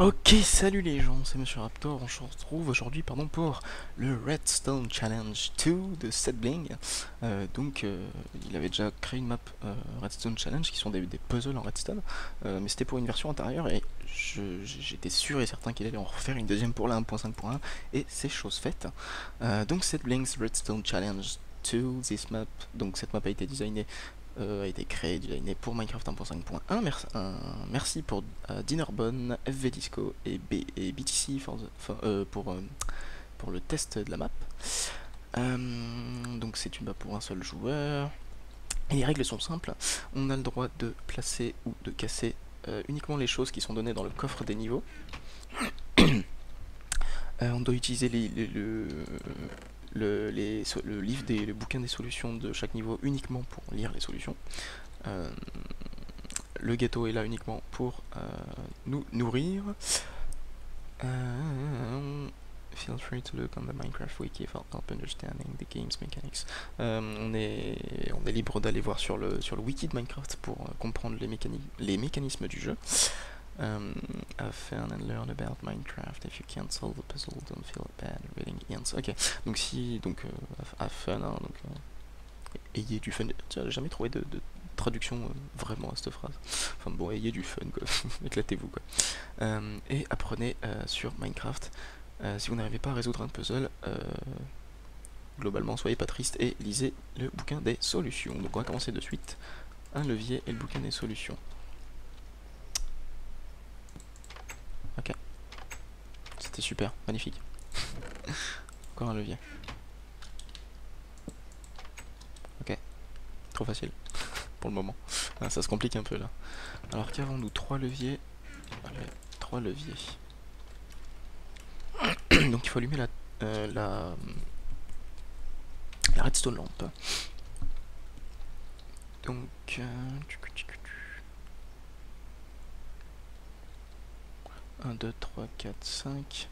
Ok, salut les gens, c'est Monsieur Raptor, on se retrouve aujourd'hui pardon, pour le Redstone Challenge 2 de Setbling. Euh, donc, euh, il avait déjà créé une map euh, Redstone Challenge qui sont des, puzzles en Redstone, mais c'était pour une version antérieure et j'étais sûr et certain qu'il allait en refaire une deuxième pour la 1.5.1 et c'est chose faite. Donc, Setbling's Redstone Challenge 2, this map, donc cette map a été designée a été créé, designé pour Minecraft 1.5.1. Merci, pour euh, Dinnerbone, FV Disco et, B, et BTC for the- for- euh, pour, euh, pour le test de la map. Euh, donc c'est une map pour un seul joueur. Et les règles sont simples. On a le droit de placer ou de casser euh, uniquement les choses qui sont données dans le coffre des niveaux. Euh, on doit utiliser les- les- le, le, les le livre des le bouquin des solutions de chaque niveau uniquement pour lire les solutions. Euh, le gâteau est là uniquement pour euh, nous nourrir. Euh, feel free to look on the Minecraft wiki for help understanding the game's mechanics. Euh, on, est, on est libre d'aller voir sur le, sur le wiki de Minecraft pour euh, comprendre les, mécani- les mécanismes du jeu. Um, have fun and learn about Minecraft. If you can't solve the puzzle, don't feel bad reading hints. Ok, donc si, donc, euh, have- fun, donc, euh, ayez du fun. J'ai jamais trouvé de, traduction euh, vraiment à cette phrase. Enfin bon, ayez du fun. Éclatez-vous, quoi. Euh, et apprenez euh, sur Minecraft. Si vous n'arrivez pas à résoudre un puzzle, globalement, soyez pas triste et lisez le bouquin des solutions. Donc on va commencer de suite. Un levier et le bouquin des solutions. Ok. C'était super, magnifique. Encore un levier. Ok. Trop facile. Pour le moment. Ah, ça se complique un peu là. Alors qu'avons-nous Trois leviers. Allez, trois leviers. Donc il faut allumer la, euh, la, la redstone lampe. Donc... euh, 1, 2, 3, 4, 5.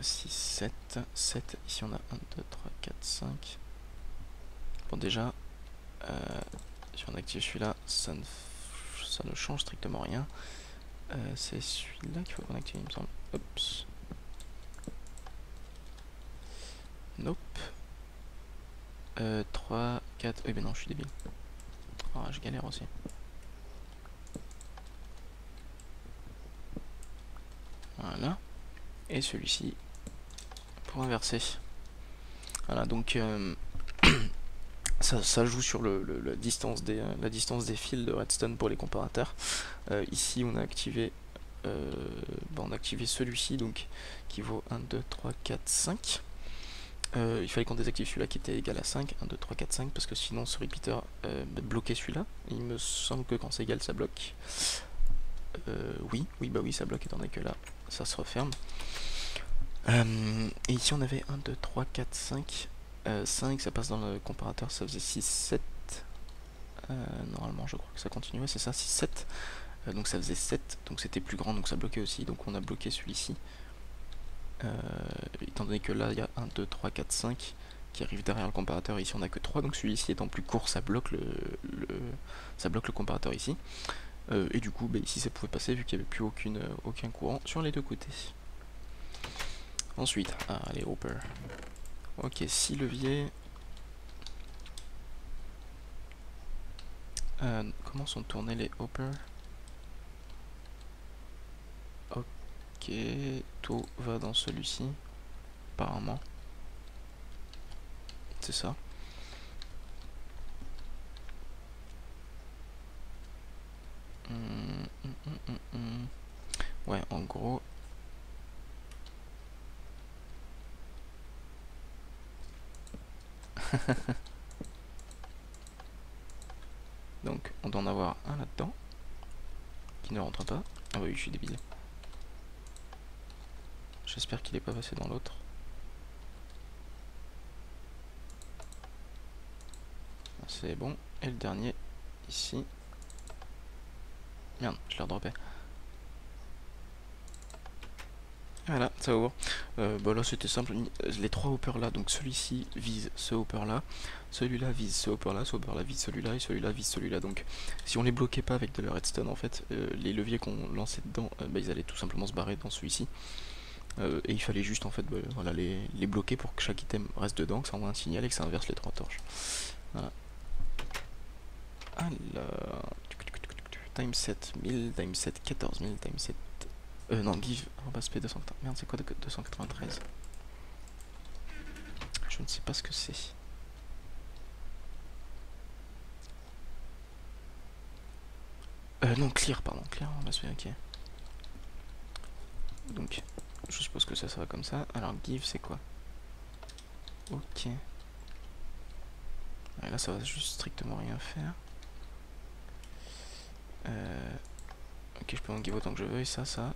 6, 7. 7. Ici on a 1, 2, 3, 4, 5. Bon déjà, euh, si on active celui-là, ça ne, ça ne change strictement rien. Euh, C'est celui-là qu'il faut qu'on active, il me semble. Oups. Nope. Euh, 3, 4. Oui, mais non, je suis débile. Oh, je galère aussi. Voilà. Et celui-ci pour inverser. Voilà, donc euh, ça, ça joue sur le, la, distance des, euh, la distance des fils de redstone pour les comparateurs. Euh, ici, on a activé, bah, on a activé celui-ci, donc qui vaut 1, 2, 3, 4, 5. Euh, il fallait qu'on désactive celui-là qui était égal à 5, 1, 2, 3, 4, 5, parce que sinon ce repeater bloquait celui-là. Il me semble que quand c'est égal, ça bloque. Oui, oui, bah oui, ça bloque étant donné que là, ça se referme. Euh, et ici, on avait 1, 2, 3, 4, 5. Euh, 5, ça passe dans le comparateur, ça faisait 6, 7. Euh, normalement, je crois que ça continue, ouais, c'est ça, 6, 7. Euh, donc ça faisait 7, donc c'était plus grand, donc ça bloquait aussi. Donc on a bloqué celui-ci. Étant donné que là, il y a 1, 2, 3, 4, 5 qui arrive derrière le comparateur. Ici, on a que 3, donc celui-ci étant plus court, ça bloque le, le- ça bloque le comparateur ici. Euh, et du coup, bah, ici, ça pouvait passer vu qu'il n'y avait plus aucune, euh, aucun courant sur les deux côtés. Ensuite, ah, les hoppers. Ok, 6 leviers. Euh, comment sont tournés les hoppers Ok, tout va dans celui-ci. Apparemment. C'est ça. Ouais, en gros. Donc, on doit en avoir un là-dedans. Qui ne rentre pas. Ah oui, je suis débile. J'espère qu'il est pas passé dans l'autre. Ah, C'est bon. Et le dernier, ici. Merde, je l'ai redroppé. Voilà, ça ouvre. Euh, bah là c'était simple, les trois hoppers là, donc celui-ci vise ce hopper là, celui-là vise ce hopper là, ce hopper là vise celui-là et celui-là vise celui-là. Donc si on les bloquait pas avec de la redstone en fait, euh, les leviers qu'on lançait dedans, euh, bah, ils allaient tout simplement se barrer dans celui-ci. Euh, et il fallait juste en fait bah, voilà, les, les, bloquer pour que chaque item reste dedans, que ça envoie un signal et que ça inverse les trois torches. Voilà. Alors, time 7000, time 7 14000, time 7 euh, non, give, arrobas P200. Merde, c'est quoi de 293 Je ne sais pas ce que c'est. Euh, non, clear, pardon. Clear, arrobas P, ok. Donc, je suppose que ça sera comme ça. Alors, give, c'est quoi? Ok. Ouais, là, ça va juste strictement rien faire. Euh, ok, je peux en give autant que je veux, et ça, ça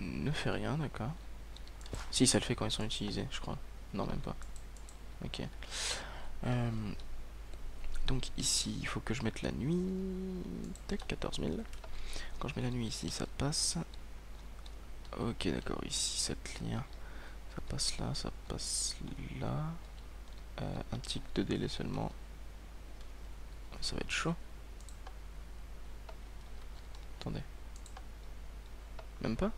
ne fait rien, d'accord. Si, ça le fait quand ils sont utilisés, je crois. Non, même pas. Ok. Euh, donc ici, il faut que je mette la nuit. Tac, 14 000. Quand je mets la nuit ici, ça passe. Ok, d'accord, ici, ça clear. Ça passe là, ça passe là. Euh, un tic de délai seulement. Ça va être chaud. Attendez. Même pas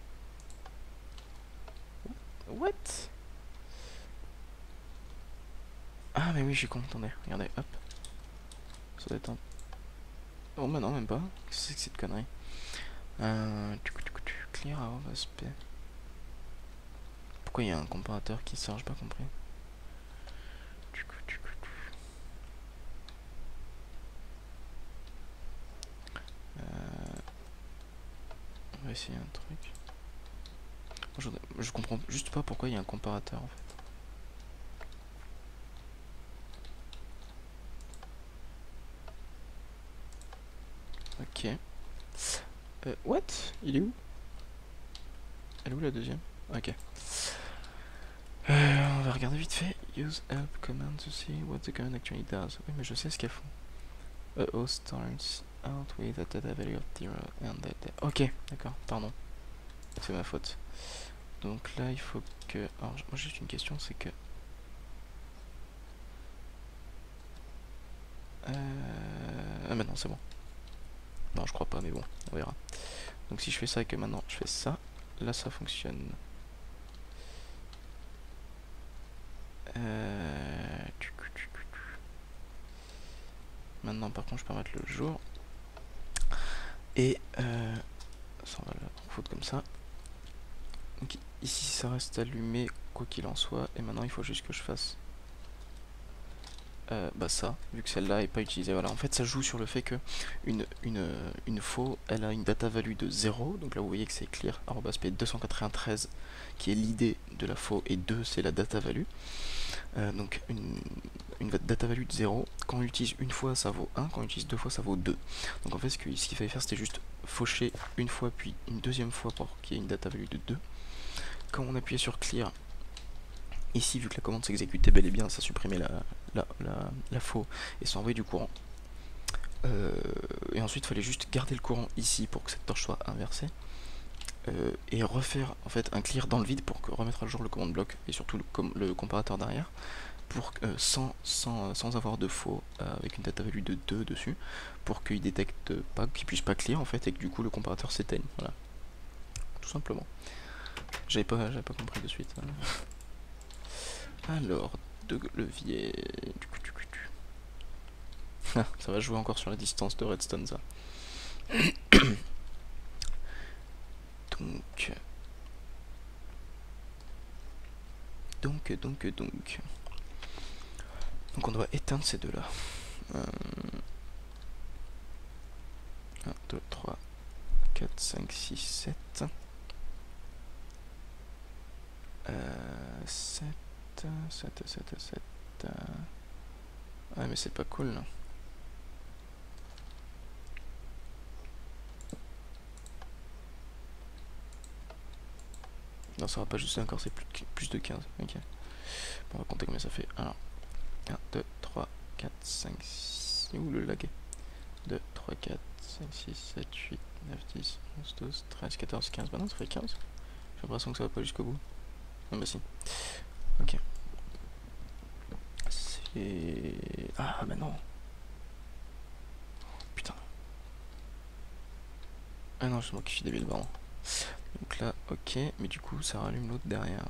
What? Ah mais oui, j'ai con, attendez, regardez, hop. Ça doit être. Oh bah non, même pas. Qu'est-ce que c'est que cette connerie? Euh... Clear aspect. Pourquoi il y a un comparateur qui sort J'ai pas compris. Euh... On essayer un truc. Je, comprends juste pas pourquoi il y a un comparateur en fait. Ok. Euh, what? Il est où? Elle est où la deuxième? Ok. Euh, on va regarder vite fait. Use help command to see what the command actually does. Oui, mais je sais ce qu'elles font. A host starts a data value of 0 and. Ok, d'accord, pardon. C'est ma faute. Donc là, il faut que... Alors, moi, juste une question, c'est que... Euh... Ah, maintenant, c'est bon. Non, je crois pas, mais bon, on verra. Donc si je fais ça et que maintenant je fais ça, là, ça fonctionne. Euh... Maintenant, par contre, je peux mettre le jour. Et... Euh... Ça, on va le foutre comme ça. Donc ici ça reste allumé quoi qu'il en soit et maintenant il faut juste que je fasse euh, bah ça, vu que celle-là est pas utilisée. Voilà, en fait ça joue sur le fait que une, une, une faux, elle a une data value de 0, donc là vous voyez que c'est clear, p293 qui est l'idée de la faux et 2 c'est la data value. Euh, donc une, une data value de 0, quand on utilise une fois ça vaut 1, quand on utilise deux fois ça vaut 2. Donc en fait ce qu'il fallait faire c'était juste faucher une fois puis une deuxième fois pour qu'il y ait une data value de 2 quand on appuyait sur clear, ici vu que la commande s'exécutait bel et bien, ça supprimait la, la, la, faux et ça envoyait du courant. Euh, et ensuite il fallait juste garder le courant ici pour que cette torche soit inversée. Euh, et refaire en fait un clear dans le vide pour remettre à jour le commande bloc et surtout le, comparateur derrière pour euh, sans, sans, sans, avoir de faux avec une data value de 2 dessus pour qu'il détecte pas qu'il puisse pas clear en fait et que du coup le comparateur s'éteigne voilà tout simplement j'avais pas, pas compris de suite. Hein. Alors, deux leviers. Ah, ça va jouer encore sur la distance de redstone ça. donc. Donc, donc, donc. Donc on doit éteindre ces deux-là. 1, 2, 3, 4, 5, 6, 7. 7, 7, 7, 7. Ouais, mais c'est pas cool. Là. Non, ça va pas juste encore, c'est plus, de 15. Ok. Bon, on va compter combien ça fait. Alors, 1, 2, 3, 4, 5, 6. Où le lag 2, 3, 4, 5, 6, 7, 8, 9, 10, 11, 12, 13, 14, 15. Bah non, ça fait 15. J'ai l'impression que ça va pas jusqu'au bout. Ah bah si. Ok. C'est... Ah bah non. Putain. Ah non, moi qui suis débile, pardon. Donc là, ok. Mais du coup, ça rallume l'autre derrière.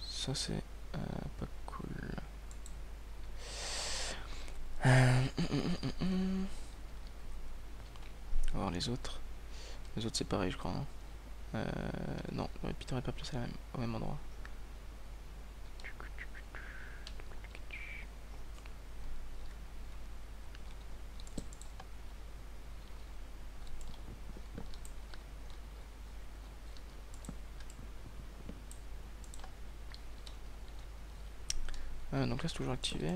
Ça, c'est euh, pas cool. Euh. On va voir les autres. Les autres, c'est pareil, je crois. hein. Euh, non, le repeater est pas placé au même endroit. Euh, donc là, c'est toujours activé.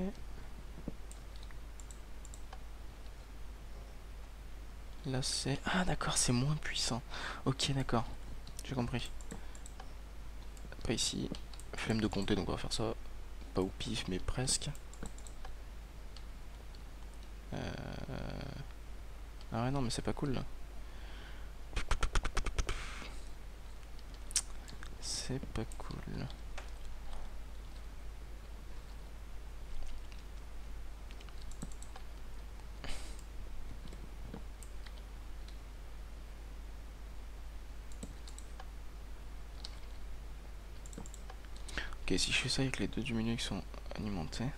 Là, c'est... Ah, d'accord, c'est moins puissant. Ok, d'accord. J'ai compris. Pas ici. Flemme de compter, donc on va faire ça. Pas au pif, mais presque. Euh... Ah ouais, non, mais c'est pas cool, là. C'est pas cool. Si je fais ça avec les deux du milieu qui sont alimentés,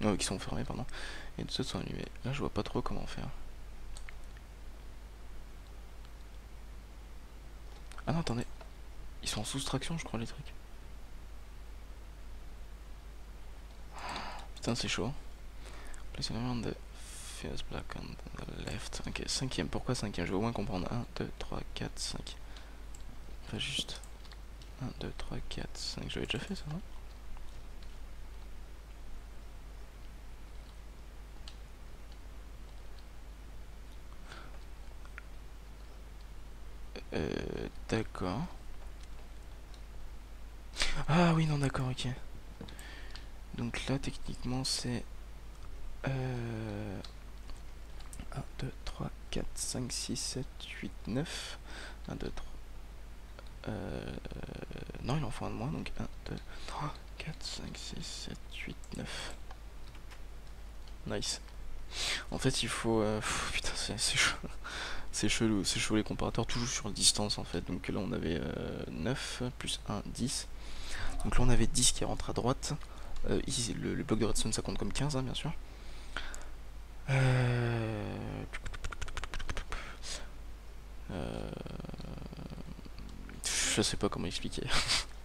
non, qui sont fermés, pardon, et les deux sont allumés, là je vois pas trop comment faire. Ah non, attendez, ils sont en soustraction, je crois, les trucs. Putain, c'est chaud. Place on the first block on the left. Ok, cinquième. Pourquoi cinquième? Je veux au moins comprendre. 1, 2, 3, 4, 5. Pas juste. 1, 2, 3, 4, 5. J'avais déjà fait ça, non? Euh, d'accord. Ah oui, non, d'accord, ok. Donc là, techniquement, c'est... Euh... 1, 2, 3, 4, 5, 6, 7, 8, 9. 1, 2, 3... Euh... Non, il en faut un de moins, donc 1, 2, 3, 4, 5, 6, 7, 8, 9. Nice. En fait, il faut... euh, putain, c'est chaud. C'est chelou, c'est chaud les comparateurs, toujours sur distance en fait. Donc là, on avait euh, 9 plus 1, 10. Donc là, on avait 10 qui rentre à droite. Euh, ici, le, le bloc de redstone, ça compte comme 15, hein, bien sûr. Euh... Je sais pas comment expliquer.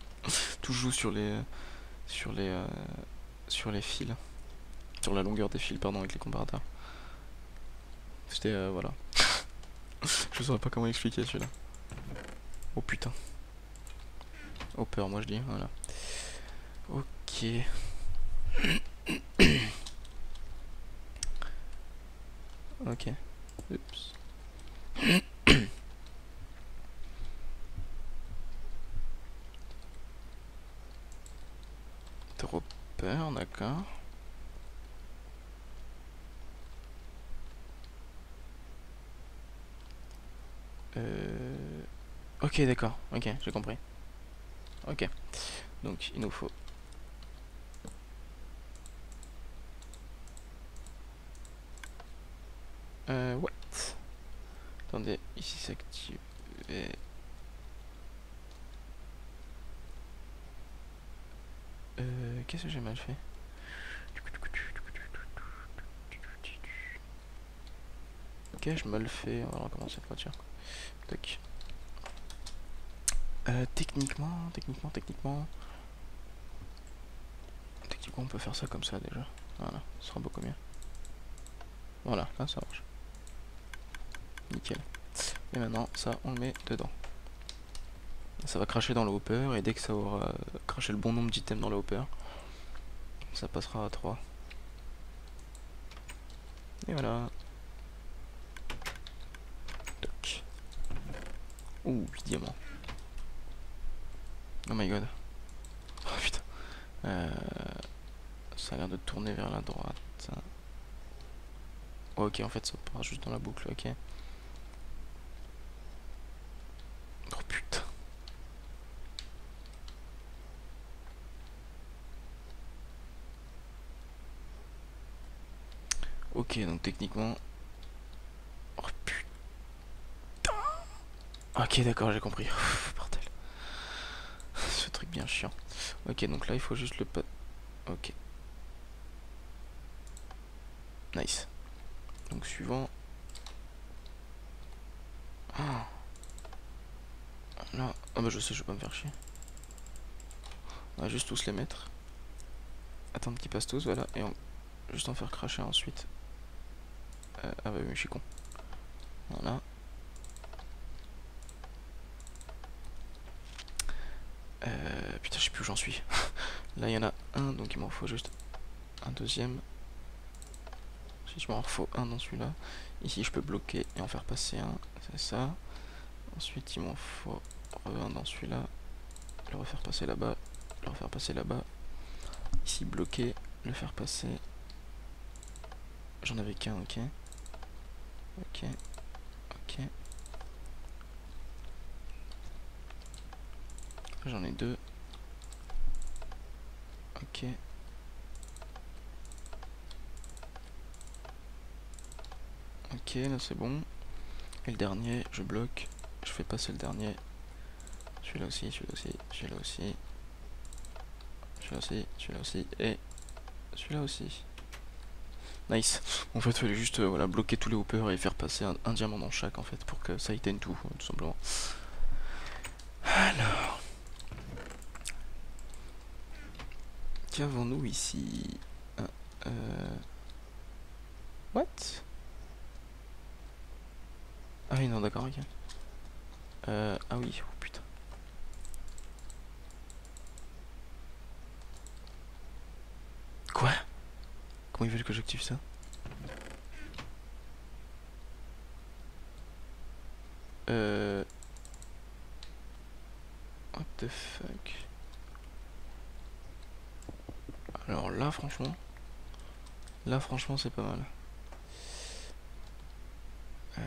Tout joue sur les... Sur les... euh, Sur les fils. Sur la longueur des fils, pardon, avec les comparateurs. C'était... euh, voilà. je saurais pas comment expliquer celui-là. Oh putain. Hopper, moi je dis, voilà. Ok. ok. Oups. D'accord. Euh... Ok, d'accord. Ok, j'ai compris. Ok. Donc, il nous faut... Euh, what? Attendez, ici c'est activé. Euh, qu'est-ce que j'ai mal fait? Ok, je me le fais. On va recommencer fois, tiens. Tac. Euh, techniquement, techniquement, techniquement. Techniquement, on peut faire ça comme ça déjà. Voilà, ce sera beaucoup mieux. Voilà, là ça marche. Nickel. Et maintenant, ça, on le met dedans. Ça va cracher dans le hopper, et dès que ça aura craché le bon nombre d'items dans le hopper, ça passera à 3. Et voilà. Toc. Ouh, 8 diamants. Oh my god. Oh putain. Euh, ça a l'air de tourner vers la droite. Ok, en fait, ça part juste dans la boucle, ok. Oh putain. Ok, donc techniquement... Oh putain Ok, d'accord, j'ai compris. bordel. Ce truc bien chiant. Ok, donc là, il faut juste le pas... Ok. Nice. Donc suivant. Ah. Là. Ah bah je sais, je vais pas me faire chier. On va juste tous les mettre. Attendre qu'ils passent tous, voilà. Et on... juste en faire cracher ensuite. Euh, ah bah oui, je suis con. Voilà. Euh, putain, je sais plus où j'en suis. Là, il y en a un, donc il m'en faut juste un deuxième. Si je m'en faut un dans celui-là. Ici, je peux bloquer et en faire passer un. C'est ça. Ensuite, il m'en faut un dans celui-là. Le refaire passer là-bas. Le refaire passer là-bas. Ici, bloquer. Le faire passer. J'en avais qu'un, ok. Ok. Ok. J'en ai deux. Ok. Ok, là c'est bon. Et le dernier, je bloque. Je fais passer le dernier. Celui-là aussi, celui-là aussi, celui-là aussi. Celui-là aussi, celui-là aussi. Et celui-là aussi. Nice. En fait, il fallait juste euh, voilà, bloquer tous les hoppers et faire passer un, diamant dans chaque en fait pour que ça éteigne tout, tout simplement. Alors. Qu'avons-nous ici? Euh, euh, What Ah oui, non, d'accord, ok. Euh, ah oui, oh putain. Quoi Comment ils veulent que j'active ça. Euh... What the fuck. Alors là franchement. Là franchement c'est pas mal. Euh...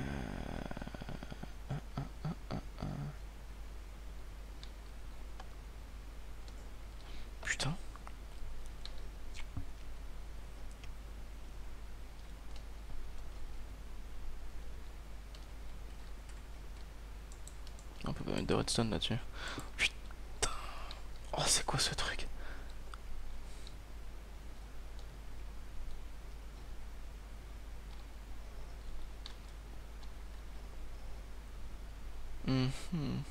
Putain On peut pas mettre de redstone là-dessus. Putain. Oh, c'est quoi ce truc? Mhm.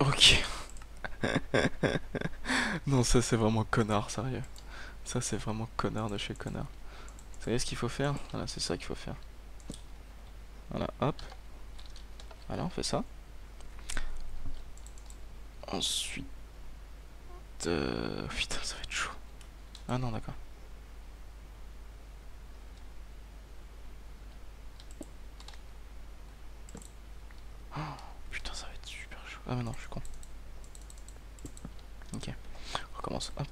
Ok. non, ça c'est vraiment connard, sérieux. Ça c'est vraiment connard de chez connard. Vous savez ce qu'il faut faire? Voilà, c'est ça qu'il faut faire. Voilà, hop. Voilà, on fait ça. Ensuite... Euh... Putain, ça va être chaud. Ah non, d'accord. Oh, putain, ça va être super chaud. Ah mais non, je suis con. Ok. On recommence. Hop.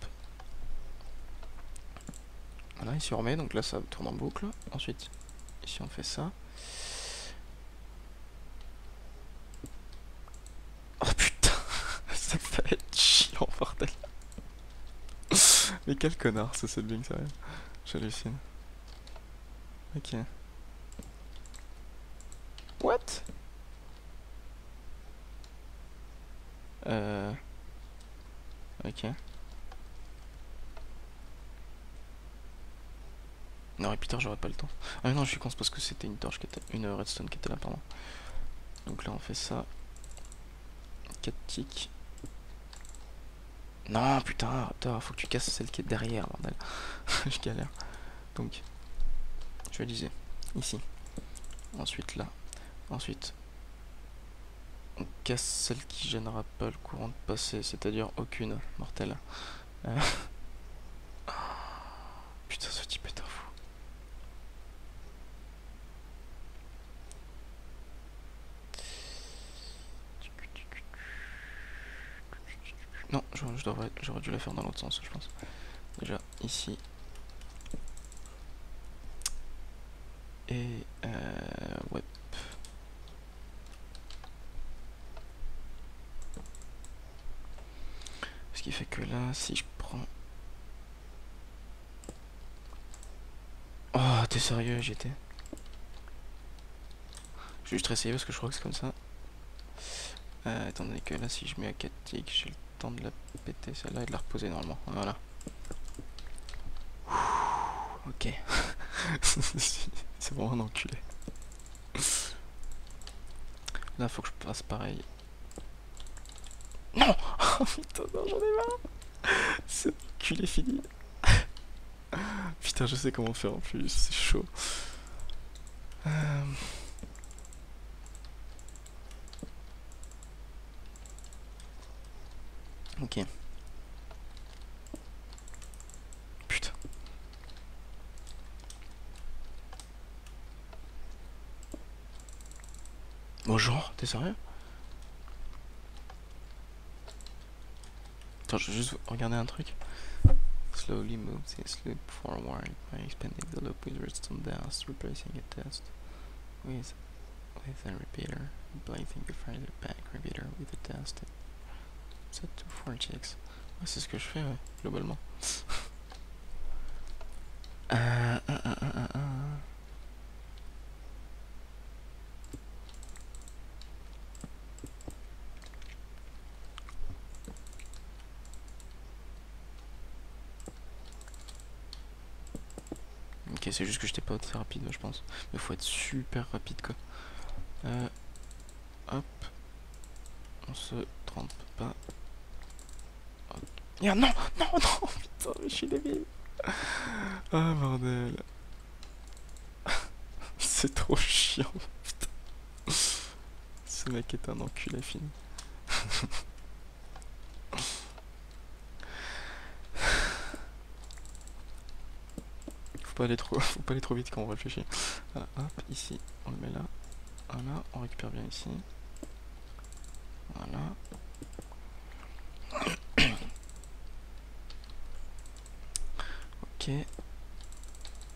On remet. Donc là, ça tourne en boucle. Ensuite, ici on fait ça. Oh putain. ça va être chiant, bordel. Mais quel connard ce Sedbing, sérieux. J'hallucine. Ok. What? Euh... Ok. Non, et putain, j'aurais pas le temps. Ah non, je suis con, parce que c'était une torche qui. Une redstone qui était là, pardon. Donc là, on fait ça. 4 ticks. Non, putain, Raptor, faut que tu casses celle qui est derrière, bordel. je galère. Donc, je disais, ici. Ensuite là. Ensuite, on casse celle qui gênera pas le courant de passer, c'est-à-dire aucune, mortelle. Euh. Putain, ce type est un fou. J'aurais dû la faire dans l'autre sens, je pense. Déjà, ici. Et... Euh, ouais. Ce qui fait que là, si je prends... Oh, t'es sérieux, j'étais... Je vais juste essayer parce que je crois que c'est comme ça. Euh, étant donné que là, si je mets à 4 ticks, j'ai le temps de la péter celle-là et de la reposer normalement. Voilà. ok. c'est vraiment un enculé. Là, faut que je fasse pareil. Non Oh putain, non, j'en ai marre C'est enculé fini. putain, je sais comment faire en plus, c'est chaud. Euh... Ok. Putain. Bonjour, t'es sérieux? Attends, je vais juste regarder un truc. Slowly moves his loop forward by expanding the loop with redstone dust, replacing a test with, with a repeater, placing the further back repeater with a test. 7 to 4x. Ouais, c'est ce que je fais, globalement. euh, ok, c'est juste que j'étais pas assez rapide, je pense. Mais faut être super rapide, quoi. Euh, hop. On se trompe pas. non, non, non, putain, mais je suis débile. Ah bordel. C'est trop chiant, putain. Ce mec est un enculé fini. faut faut pas aller trop vite quand on réfléchit. Voilà, hop, ici, on le met là. Voilà, on récupère bien ici. Voilà.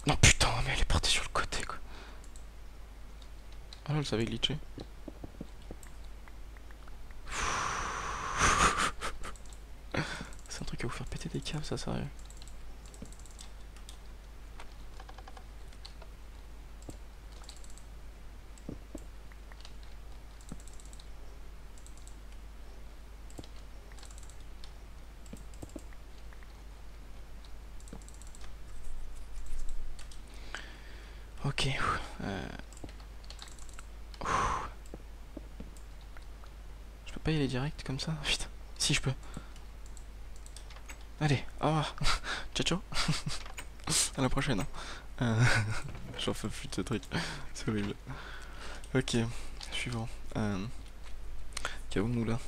Non putain, mais elle est partie sur le côté quoi. Ah là, elle savait glitcher. C'est un truc à vous faire péter des câbles, ça, sérieux. Ok. Euh... Je peux pas y aller direct comme ça Putain. Si je peux. Allez, au revoir. ciao ciao. à la prochaine. Hein. Euh... J'en fais plus de ce truc. C'est horrible. Ok, suivant. Euh... nous là?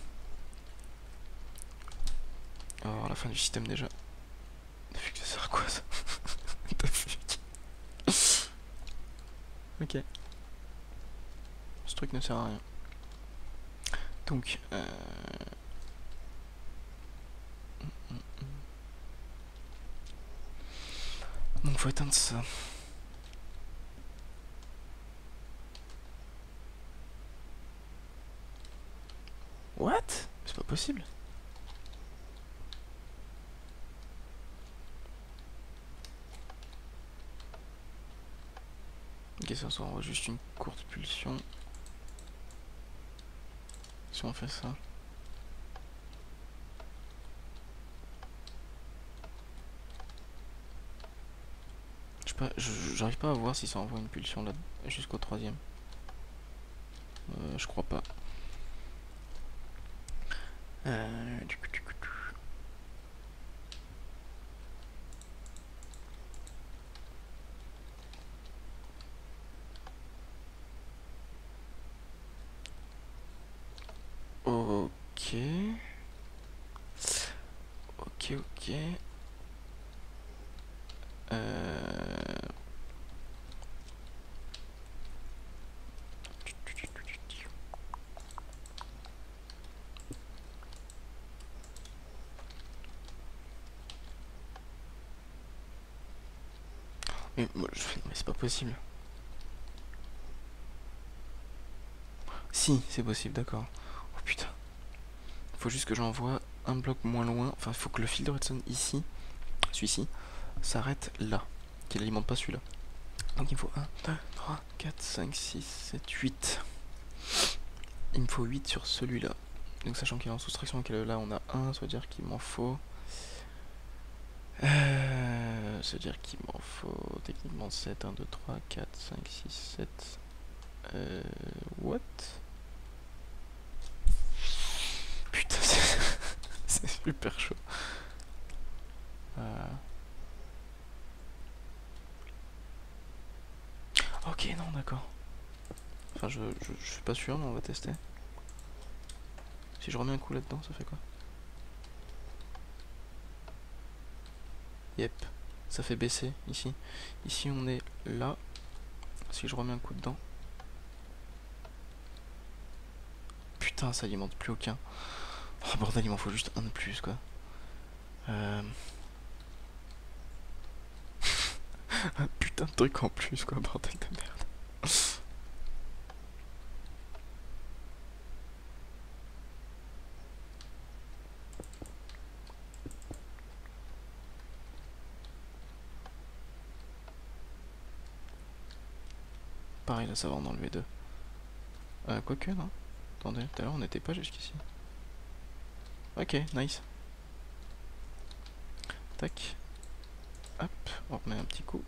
Oh, la fin du système déjà. Depuis que ça sert à quoi ça? Ok. Ce truc ne sert à rien. Donc, euh... Donc, faut éteindre ça. What? C'est pas possible. Ok, ça, ça juste une courte pulsion. Si on fait ça. Je sais pas, j'arrive pas à voir si ça envoie une pulsion là jusqu'au troisième. Euh, je crois pas. Euh, du coup, du coup. Ok. Ok, ok. Euh... Mais, je... mais c'est pas possible. Si, c'est possible, d'accord. Oh putain. Faut juste que j'envoie un bloc moins loin. Enfin, faut que le fil de redstone ici, celui-ci, s'arrête là. Qu'il alimente pas celui-là. Donc il me faut 1, 2, 3, 4, 5, 6, 7, 8. Il me faut 8 sur celui-là. Donc sachant qu'il est en soustraction et que là on a 1, ça veut dire qu'il m'en faut... Euh, ça dire qu'il m'en faut techniquement 7, 1, 2, 3, 4, 5, 6, 7... Euh... What? Putain, c'est super chaud. Euh... Ok, non, d'accord. Enfin, je, je, je, suis pas sûr, mais on va tester. Si je remets un coup là-dedans, ça fait quoi? Yep, ça fait baisser ici. Ici, on est là. Si je remets un coup dedans. Putain, ça alimente plus aucun. Oh bordel, il m'en faut juste un de plus, quoi. Euh... un putain de truc en plus, quoi, bordel de merde. Ça va en enlever deux. Euh, quoique, non Attendez, tout à l'heure, on n'était pas jusqu'ici. Ok, nice. Tac. Hop, on remet un petit coup.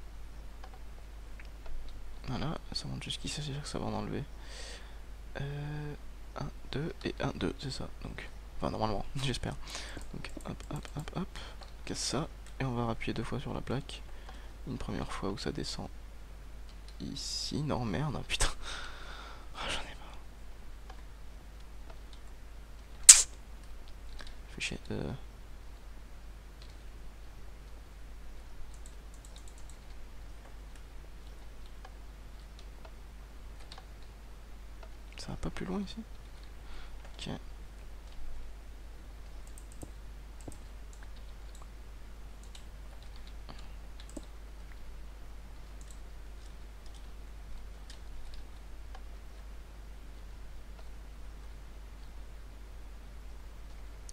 Voilà, ça monte jusqu'ici, c'est sûr que ça va en enlever. Euh, 1, 2 et 1, 2, c'est ça. Enfin, normalement, j'espère. Donc, hop, hop, hop, hop. Casse ça. Et on va appuyer deux fois sur la plaque. Une première fois où ça descend ici. Non, merde, putain. Oh, J'en ai marre. De... Ça va pas plus loin ici Ok.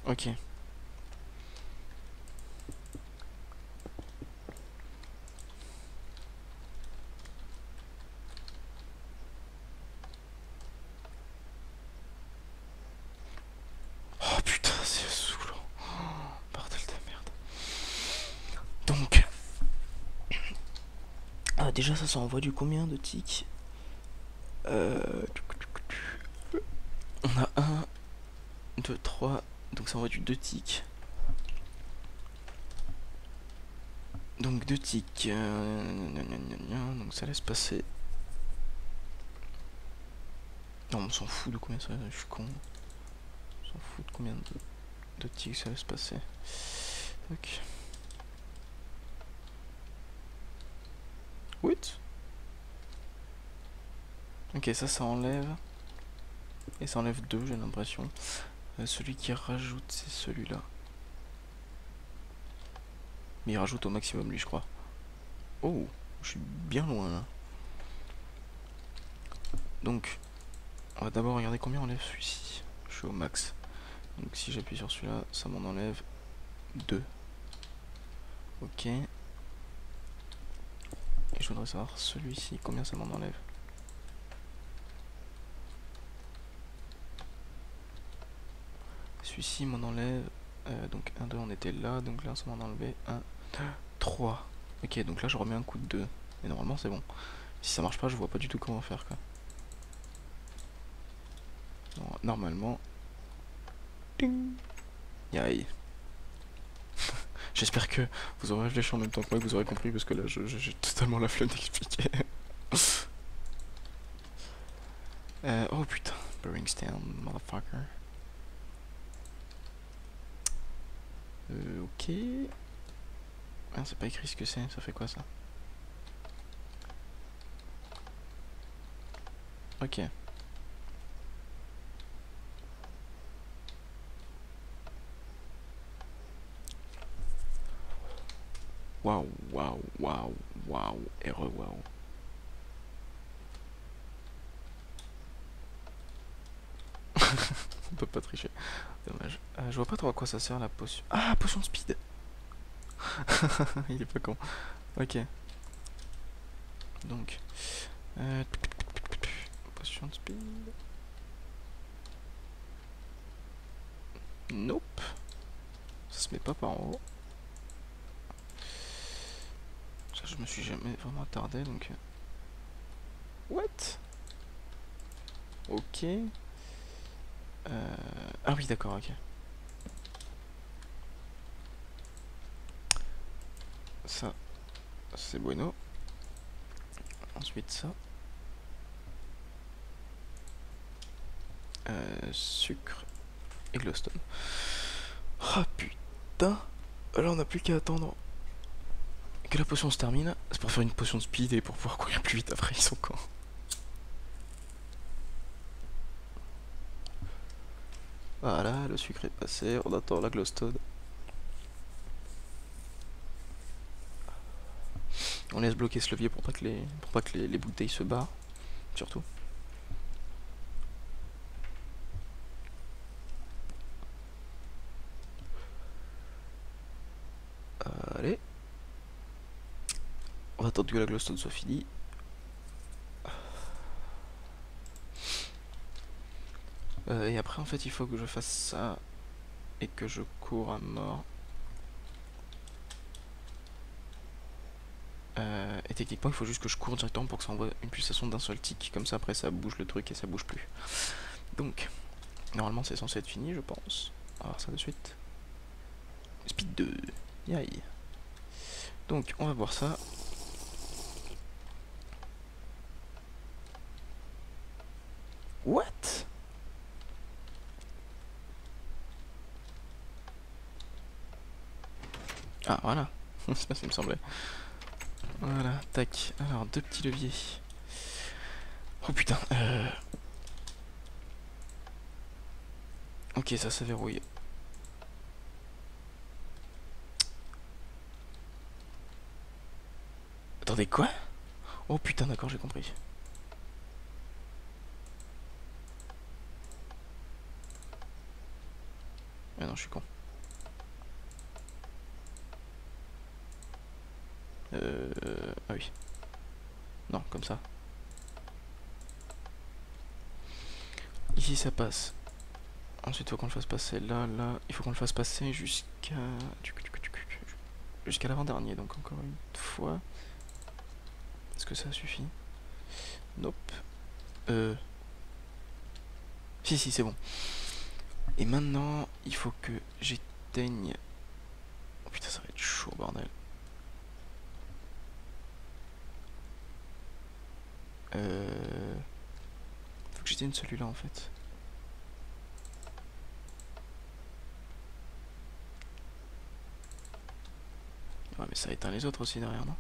Ok. Oh putain, c'est saoulant. Oh, de merde. Donc. Ah, déjà, ça s'envoie du combien de tics? Euh... On a 1, 2, 3, donc ça envoie du 2 tics. Donc 2 tics. Euh, donc ça laisse passer. Non, on s'en fout de combien ça. Je suis con. On s'en fout de combien de, de tics ça laisse passer. Ok. What Ok, ça, ça enlève. Et ça enlève 2, j'ai l'impression. Euh, celui qui rajoute, c'est celui-là. Mais il rajoute au maximum, lui, je crois. Oh, je suis bien loin, là. Donc, on va d'abord regarder combien on enlève celui-ci. Je suis au max. Donc si j'appuie sur celui-là, ça m'en enlève 2. Ok. Et je voudrais savoir celui-ci, combien ça m'en enlève? Celui-ci m'en enlève. Euh, donc 1, 2, on était là. Donc là, ça m'en enlevait 1, 2, 3. Ok, donc là, je remets un coup de 2. Et normalement, c'est bon. Si ça marche pas, je vois pas du tout comment faire quoi. Non, normalement. Ding Yay. J'espère que vous aurez réfléchi en même temps que moi que vous aurez compris parce que là j'ai totalement la flemme d'expliquer. euh, oh putain, Burringstown, motherfucker. Euh, ok. Ah, c'est pas écrit ce que c'est, ça fait quoi ça? Ok. Waouh, waouh, waouh, Waouh, et re waouh. On peut pas tricher. Dommage. Euh, je vois pas trop à quoi ça sert la potion. Ah, potion speed Il est pas con. Ok. Donc. Euh, potion de speed. Nope. Ça se met pas par en haut. Ça, je me suis jamais vraiment attardé donc. euh. What? Ok. Euh... Ah oui, d'accord, ok. Ça, c'est bueno. Ensuite, ça. Euh, sucre et glowstone. Ah putain Là, on n'a plus qu'à attendre que la potion se termine. C'est pour faire une potion de speed et pour pouvoir courir plus vite après, ils sont cons. Voilà, le sucre est passé, on attend la glowstone. On laisse bloquer ce levier pour pas que les, pour pas que les, les bouteilles se barrent, surtout. Allez. On va attendre que la glowstone soit finie. Euh, et après, en fait, il faut que je fasse ça et que je cours à mort. Euh, et techniquement, il faut juste que je cours directement pour que ça envoie une pulsation d'un seul tic. Comme ça, après, ça bouge le truc et ça bouge plus. Donc, normalement, c'est censé être fini, je pense. On va voir ça de suite. Speed 2. Yay. Donc, on va voir ça. What? Ah, voilà. Ça, me semblait. Voilà, tac. Alors, deux petits leviers. Oh putain. Euh... Ok, ça, ça verrouille. Attendez, quoi? Oh putain, d'accord, j'ai compris. Ah non, je suis con. Euh... Ah oui. Non, comme ça. Ici, ça passe. Ensuite, il faut qu'on le fasse passer là, là. Il faut qu'on le fasse passer jusqu'à... Jusqu'à l'avant-dernier, donc encore une fois. Est-ce que ça suffit? Nope. Euh... Si, si, c'est bon. Et maintenant, il faut que j'éteigne... Oh putain, ça va être chaud, bordel. Euh... Faut que j'éteigne celui-là, en fait. Ouais, mais ça éteint les autres aussi derrière, non?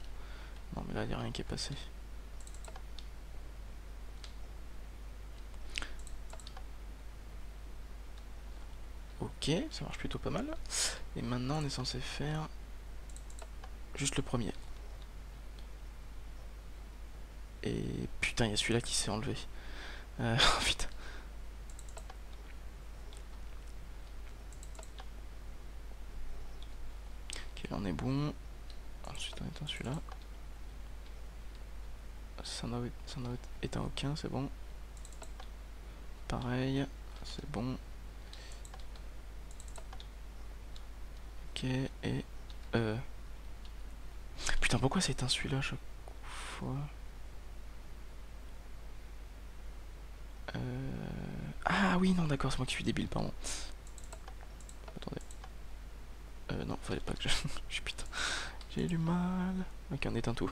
Non, mais là, il n'y a rien qui est passé. Ok, ça marche plutôt pas mal. Et maintenant, on est censé faire juste le premier. Et putain, il y a celui-là qui s'est enlevé. Euh, oh putain. Ok, là on est bon. Ensuite, on éteint celui-là. Ça n'a éteint aucun, c'est bon. Pareil, c'est bon. Ok, et... Euh... Putain, pourquoi ça éteint celui-là chaque fois? Euh... Ah oui, non, d'accord, c'est moi qui suis débile, pardon. Attendez. Euh, non, fallait pas que je... je putain. J'ai du mal. Ok, on éteint tout.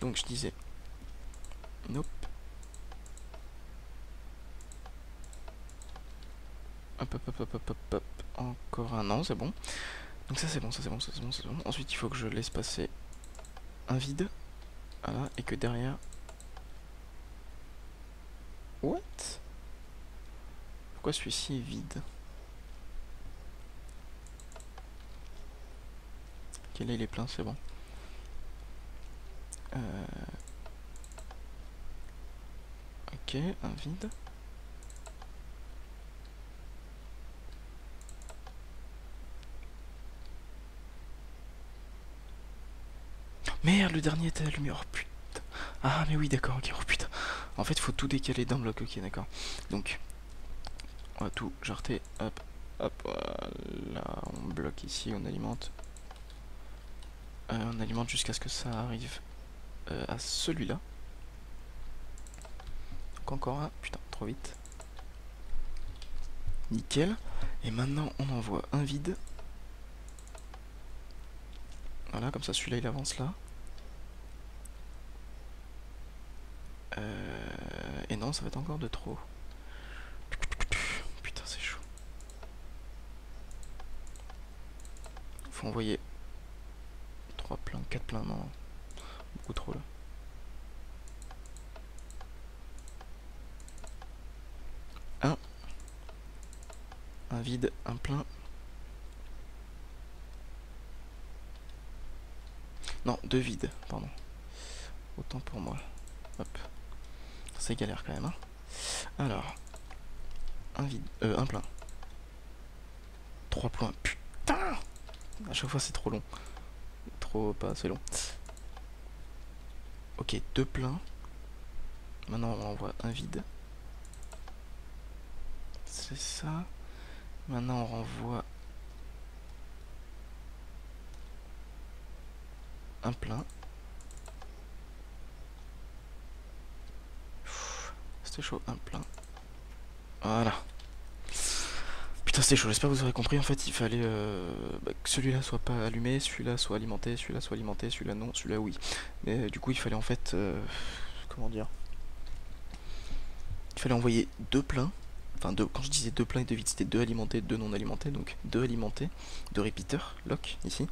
Donc, je disais... Nope. Hop, hop, hop, hop, hop, hop, hop. Encore un an, c'est bon. Donc ça c'est bon, ça c'est bon, ça c'est bon, c'est bon. Ensuite il faut que je laisse passer un vide. Voilà, et que derrière... What? Pourquoi celui-ci est vide? Ok là il est plein, c'est bon. Euh, Ok, un vide. Merde, le dernier était allumé. Oh putain. Ah, mais oui, d'accord, ok. Oh putain. En fait, faut tout décaler d'un bloc. Ok, d'accord. Donc, on va tout jarter. Hop, hop, voilà. On bloque ici, on alimente. Euh, on alimente jusqu'à ce que ça arrive euh, à celui-là. Donc encore un. Putain, trop vite. Nickel. Et maintenant, on envoie un vide. Voilà, comme ça, celui-là, il avance là. Euh, et non, ça va être encore de trop. Putain, c'est chaud. Faut envoyer 3 pleins, 4 pleins, non. Beaucoup trop là. Un. Un vide, un plein. Non, deux vides, pardon. Autant pour moi. Hop. C'est galère quand même. Hein. Alors. Un vide. Euh, un plein. Trois points. Putain À chaque fois c'est trop long. Trop pas assez long. Ok, deux pleins. Maintenant on envoie un vide. C'est ça. Maintenant on renvoie un plein. C'était chaud, un plein. Voilà. Putain, c'était chaud. J'espère que vous aurez compris. En fait, il fallait euh, bah, que celui-là soit pas allumé, celui-là soit alimenté, celui-là soit alimenté, celui-là non, celui-là oui. Mais euh, du coup, il fallait en fait. Euh, comment dire? Il fallait envoyer deux pleins. Enfin, deux, quand je disais deux pleins et deux vides, c'était deux alimentés, deux non alimentés. Donc, deux alimentés, deux repeaters, lock, ici.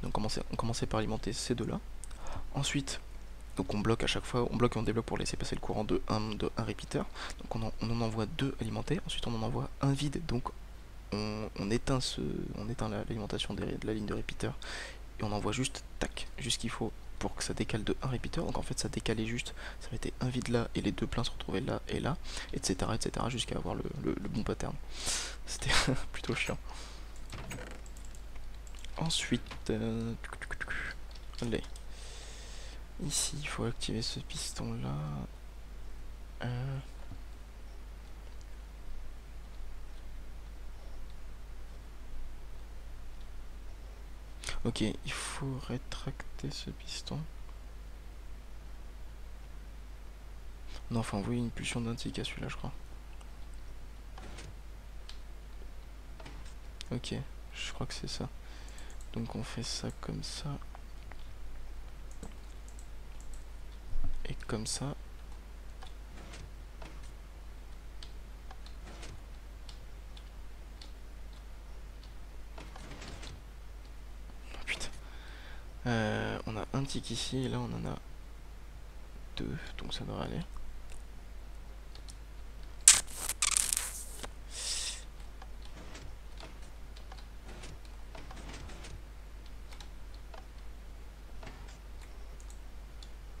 Donc, on commençait, on commençait par alimenter ces deux-là. Ensuite, donc on bloque à chaque fois, on bloque et on débloque pour laisser passer le courant de 1 de un repeater. Donc on en, envoie deux alimentés, ensuite on en envoie un vide, donc on, on éteint, ce, on éteint l'alimentation de la ligne de repeater et on envoie juste tac, juste qu'il faut pour que ça décale de un repeater. Donc en fait ça décalait juste, ça mettait un vide là et les deux pleins se retrouvaient là et là, etc. etc. jusqu'à avoir le bon pattern. C'était plutôt chiant. Ensuite, euh, allez. Ici, il faut activer ce piston là. Euh... Ok, il faut rétracter ce piston. Non, faut envoyer une pulsion d'indique à celui-là, je crois. Ok, je crois que c'est ça. Donc on fait ça comme ça. Et comme ça. Oh putain. Euh, on a un tic ici et là on en a deux, donc ça devrait aller.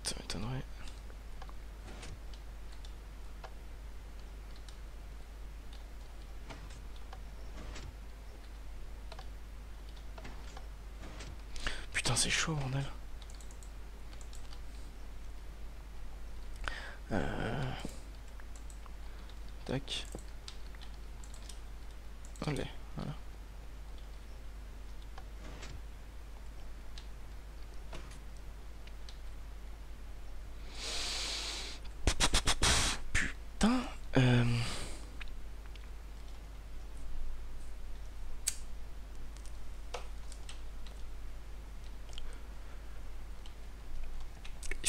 Ça m'étonnerait. Putain, c'est chaud, bordel. Euh... Tac. Allez,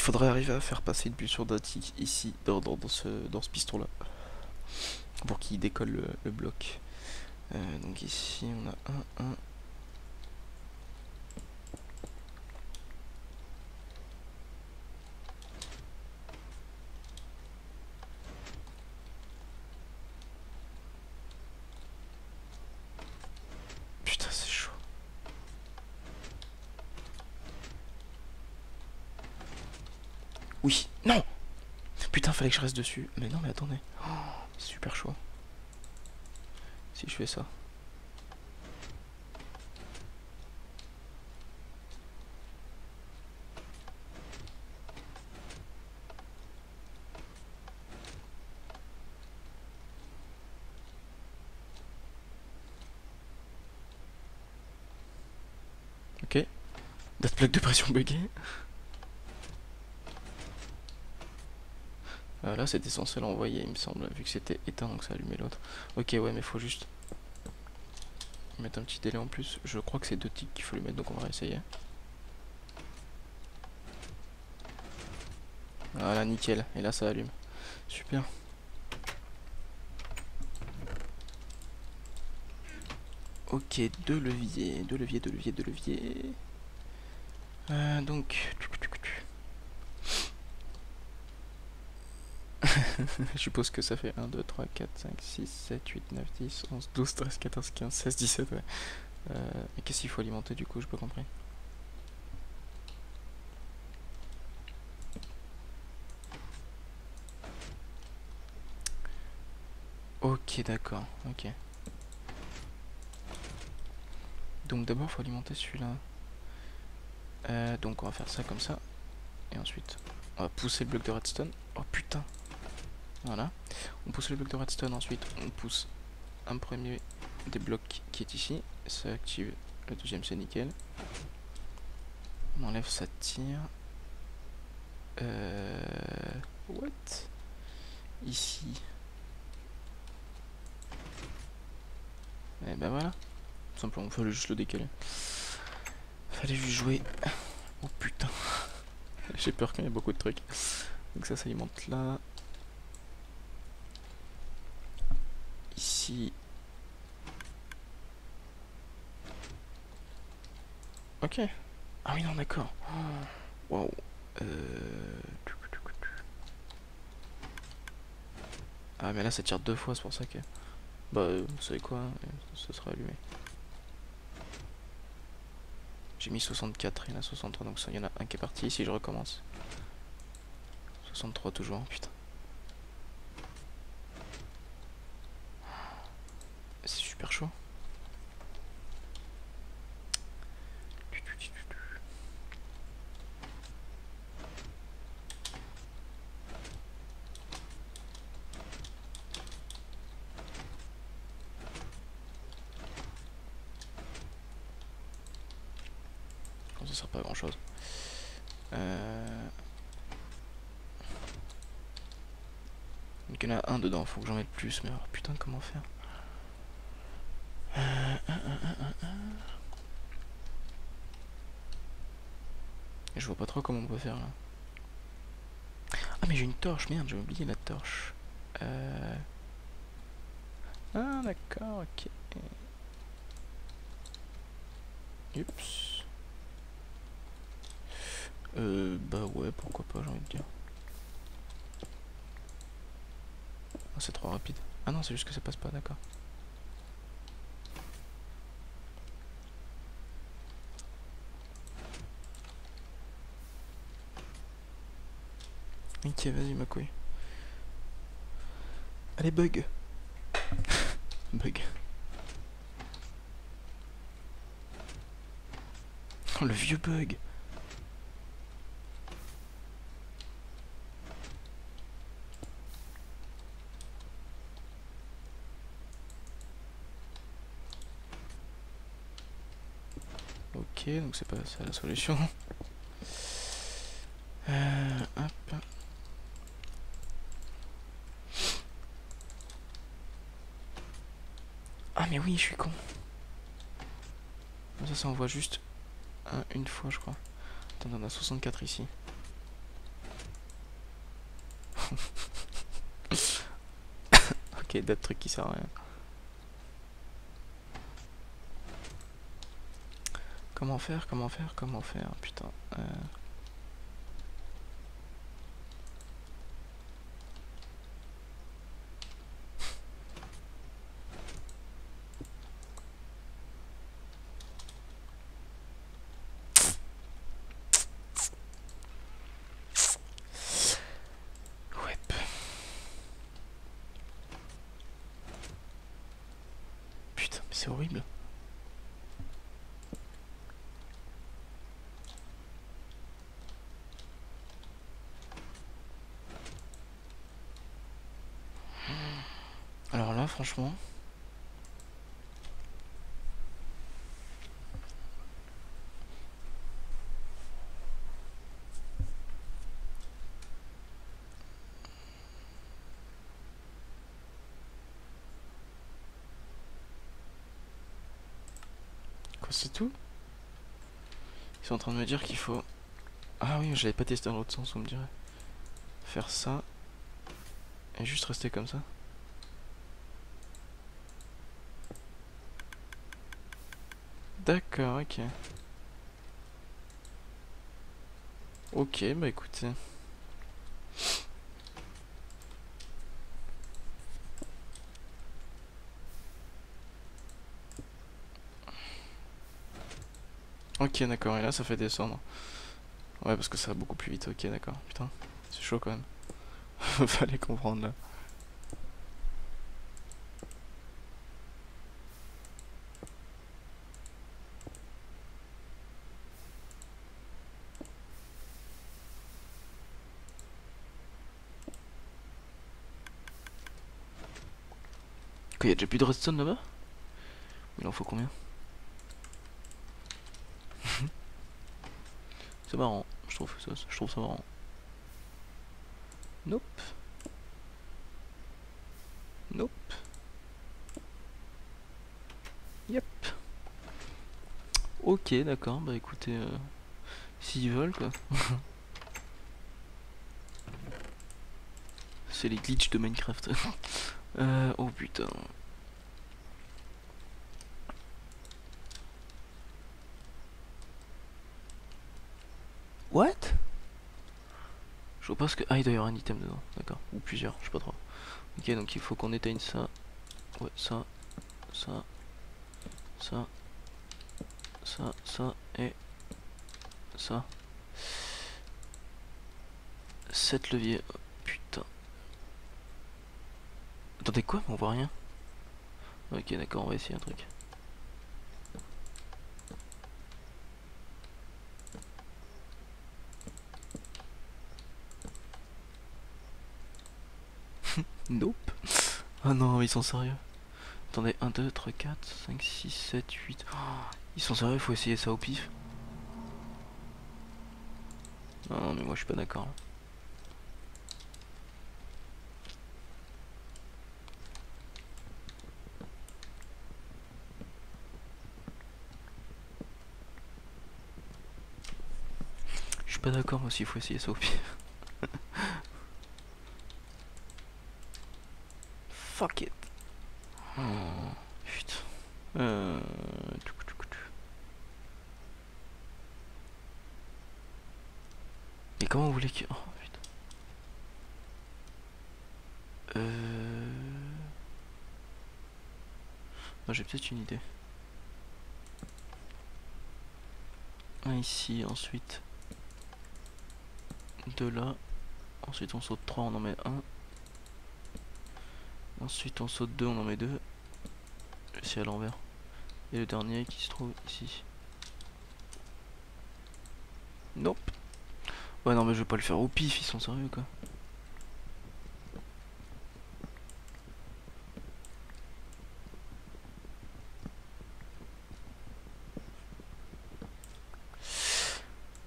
faudrait arriver à faire passer une pulsion d'un ici, dans, ce, piston-là, pour qu'il décolle le, bloc. Euh, donc ici, on a 1, 1, je reste dessus. Mais non, mais attendez. Oh, super chaud. Si je fais ça. Ok. Date plaque de pression buggée. Euh, là c'était censé l'envoyer il me semble, vu que c'était éteint donc ça allumait l'autre. Ok ouais mais faut juste mettre un petit délai en plus. Je crois que c'est deux ticks qu'il faut lui mettre donc on va essayer. Voilà nickel, et là ça allume. Super. Ok, deux leviers, deux leviers, deux leviers, deux leviers. Euh, donc... Je suppose que ça fait 1, 2, 3, 4, 5, 6, 7, 8, 9, 10, 11, 12, 13, 14, 15, 16, 17, ouais. Euh, qu'est-ce qu'il faut alimenter du coup, je pas compris. Ok, d'accord, ok. Donc d'abord, faut alimenter celui-là. Euh, donc on va faire ça comme ça. Et ensuite, on va pousser le bloc de redstone. Oh putain Voilà. On pousse le bloc de redstone, ensuite on pousse un premier des blocs qui est ici. Ça active le deuxième, c'est nickel. On enlève, ça tire. Euh... What? Ici. Et ben voilà. Tout simplement, fallait juste le décaler. Fallait juste jouer. Oh putain. J'ai peur qu'il y ait beaucoup de trucs. Donc ça, ça alimente là. Ok. Ah oui, non, d'accord. Waouh. Euh... Ah mais là ça tire deux fois, c'est pour ça que... Bah, euh, vous savez quoi Ce sera allumé. J'ai mis 64, il y en a 63, donc il y en a un qui est parti. Si je recommence. 63 toujours, putain. C'est super chaud. sert pas à grand chose. Euh... Il y en a un dedans, faut que j'en mette plus, mais alors, putain comment faire euh, Je vois pas trop comment on peut faire là. Ah mais j'ai une torche, merde, j'ai oublié la torche. Euh... Ah d'accord, ok. Oups. Euh, bah ouais, pourquoi pas, j'ai envie de dire. Ah, c'est trop rapide. Ah non, c'est juste que ça passe pas, d'accord. Ok, vas-y, ma couille. Allez, bug. bug. Oh, le vieux bug. donc c'est pas ça la solution. Euh, hop. Ah mais oui, je suis con. Ça, ça envoie juste une fois, je crois. Attends, on a 64 ici. ok, d'autres trucs qui servent à rien. Comment faire Comment faire Comment faire Putain. Euh... c'est horrible. Alors là, franchement... Quoi, c'est tout? Ils sont en train de me dire qu'il faut... Ah oui, j'avais pas testé dans l'autre sens, on me dirait. Faire ça. Et juste rester comme ça. D'accord, ok. Ok, bah écoutez. Ok, d'accord, et là ça fait descendre. Ouais, parce que ça va beaucoup plus vite, ok, d'accord. Putain, c'est chaud quand même. Fallait comprendre là. De redstone là-bas? Il en faut combien? C'est marrant, je trouve ça, je trouve ça marrant. Nope. Nope. Yep. Ok, d'accord, bah écoutez, euh, s'ils veulent quoi. C'est les glitches de Minecraft. euh, oh putain. What Ce que... Ah, il doit y avoir un item dedans, d'accord. Ou plusieurs, je sais pas trop. Ok, donc il faut qu'on éteigne ça. Ouais, ça, ça, ça, ça, ça, et ça. 7 leviers. Oh, putain. Attendez quoi? On voit rien? Ok, d'accord, on va essayer un truc. Nope. Ah non, ils sont sérieux? Attendez, 1, 2, 3, 4, 5, 6, 7, 8. ils sont sérieux, faut essayer ça au pif. Non, mais moi je suis pas d'accord. Je suis pas d'accord moi s'il faut essayer ça au pif. Fuck it. Oh, putain. Euh... Et comment vous voulez que... Oh putain. Euh... Moi j'ai peut-être une idée. Un ici, ensuite deux là. Ensuite on saute 3, on en met un. Ensuite on saute 2, on en met 2. C'est à l'envers. Et le dernier qui se trouve ici. Nope. Ouais non mais je vais pas le faire au pif, ils sont sérieux quoi.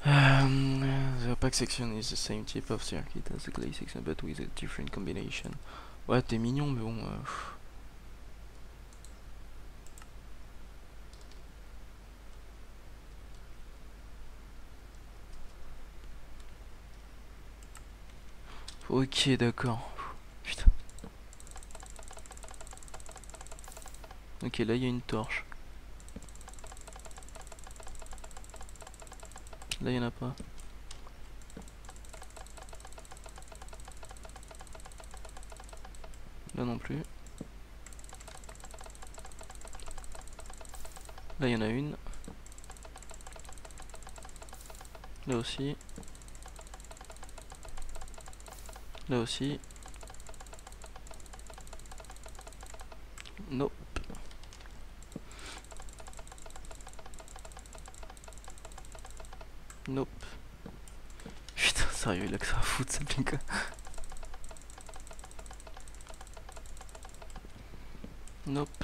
Um, the opaque section is the same type of circuit as the clay section but with a different combination. Ouais, t'es mignon, mais bon. Euh... Ok, d'accord. Putain. Ok, là il y a une torche. Là il en a pas. Non plus. Là, il y en a une. Là aussi. Là aussi. Nope. Nope. Putain, sérieux, il a que ça à foutre, ce gars. Nope.